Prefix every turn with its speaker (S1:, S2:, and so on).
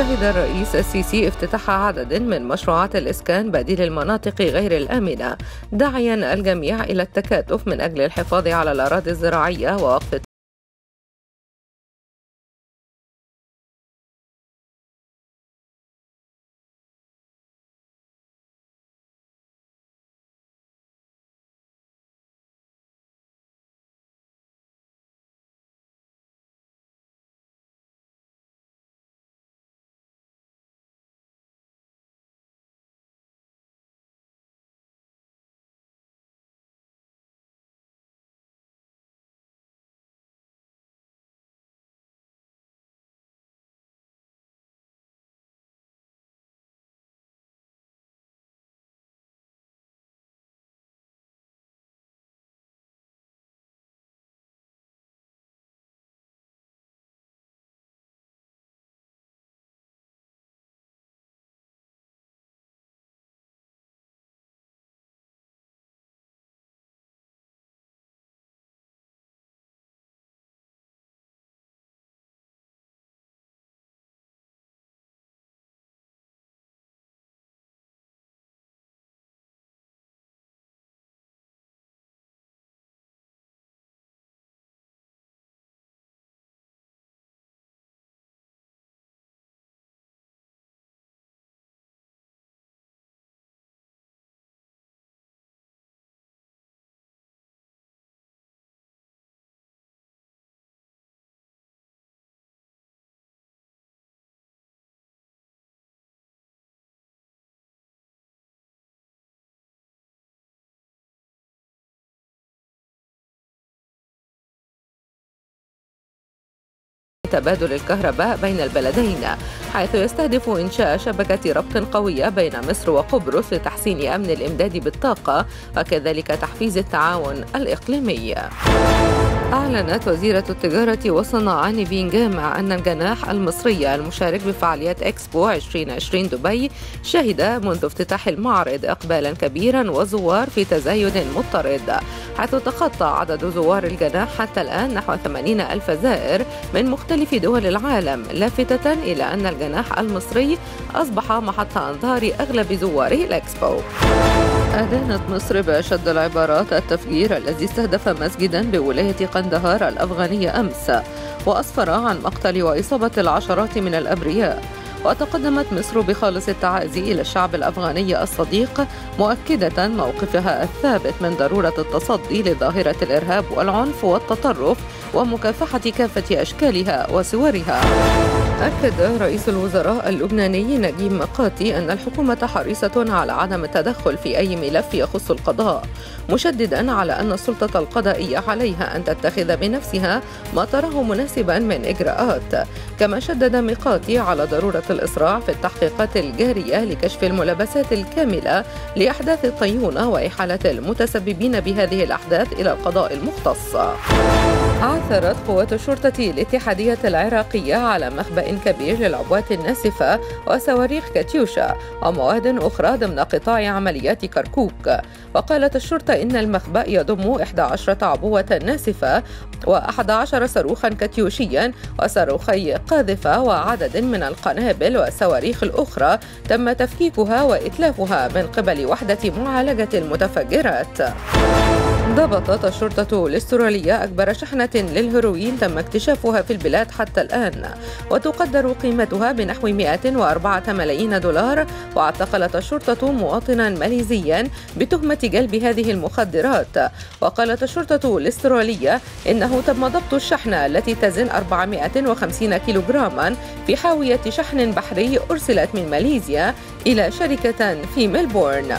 S1: شهد الرئيس السيسي افتتاح عدد من مشروعات الإسكان بديل المناطق غير الآمنة داعيا الجميع إلى التكاتف من أجل الحفاظ على الأراضي الزراعية ووقف تبادل الكهرباء بين البلدين حيث يستهدف إنشاء شبكة ربط قوية بين مصر وقبرص لتحسين أمن الإمداد بالطاقة وكذلك تحفيز التعاون الإقليمي. أعلنت وزيرة التجارة والصناعة نيفين جامع أن الجناح المصري المشارك بفعاليات إكسبو 2020 دبي شهد منذ افتتاح المعرض إقبالا كبيرا وزوار في تزايد مضطرد. حيث تخطى عدد زوار الجناح حتى الآن نحو 80 ألف زائر من مختلف دول العالم لافتة إلى أن الجناح المصري أصبح محط أنظار أغلب زواره الإكسبو. أدانت مصر بأشد العبارات التفجير الذي استهدف مسجدا بولاية قندهار الأفغانية أمس وأسفر عن مقتل وإصابة العشرات من الأبرياء. وتقدمت مصر بخالص التعازي إلى الشعب الأفغاني الصديق مؤكدة موقفها الثابت من ضرورة التصدي لظاهرة الإرهاب والعنف والتطرف ومكافحة كافة أشكالها وصورها. أكد رئيس الوزراء اللبناني نجيب مقاتي أن الحكومة حريصة على عدم التدخل في أي ملف يخص القضاء مشددا على أن السلطة القضائية عليها أن تتخذ بنفسها ما تراه مناسبا من إجراءات. كما شدد مقاتي على ضرورة الإسراع في التحقيقات الجارية لكشف الملابسات الكاملة لأحداث الطيونة وإحالة المتسببين بهذه الأحداث إلى القضاء المختص. عثرت قوات الشرطة الاتحادية العراقية على مخبأ كبير للعبوات الناسفة وصواريخ كاتيوشا ومواد أخرى ضمن قطاع عمليات كركوك. وقالت الشرطة إن المخبأ يضم 11 عبوة ناسفة و11 صاروخا كاتيوشيا وصاروخي قاذفة وعدد من القنابل والصواريخ الأخرى تم تفكيكها وإتلافها من قبل وحدة معالجة المتفجرات. ضبطت الشرطة الأسترالية أكبر شحنة للهيروين تم اكتشافها في البلاد حتى الآن وتقدر قيمتها بنحو 104 ملايين دولار واعتقلت الشرطة مواطنا ماليزيا بتهمة جلب هذه المخدرات. وقالت الشرطة الأسترالية إنه تم ضبط الشحنة التي تزن 450 كيلوغراما في حاوية شحن بحري أرسلت من ماليزيا إلى شركة في ملبورن.